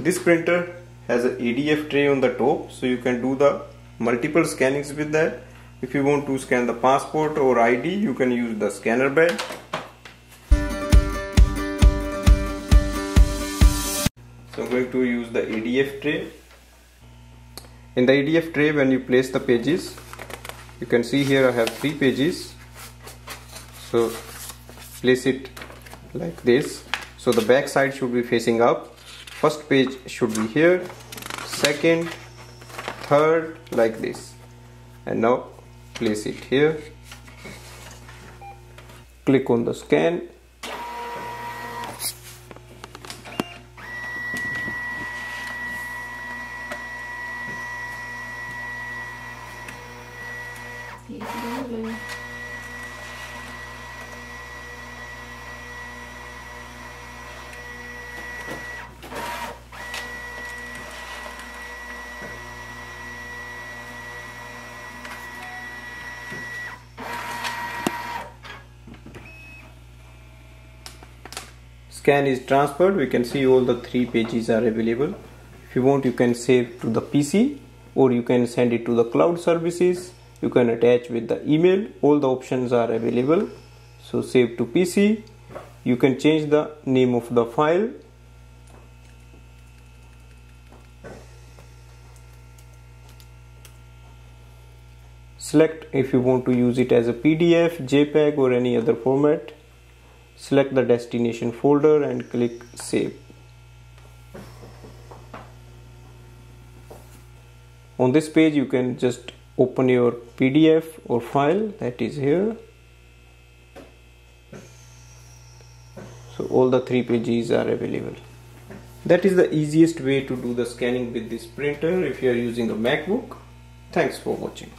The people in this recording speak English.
this printer has a ADF tray on the top so you can do the multiple scannings with that. If you want to scan the passport or ID you can use the scanner bed. So I'm going to use the ADF tray. In the ADF tray when you place the pages you can see here I have three pages. So place it like this. So the back side should be facing up first page should be here. Second third like this. And now place it here. Click on the scan scan is transferred we can see all the three pages are available. If you want you can save to the PC or you can send it to the cloud services. You can attach with the email all the options are available. So save to PC you can change the name of the file. Select if you want to use it as a PDF, JPEG or any other format select the destination folder and click save. On this page you can just open your PDF or file that is here. So all the three pages are available. That is the easiest way to do the scanning with this printer if you are using a MacBook. Thanks for watching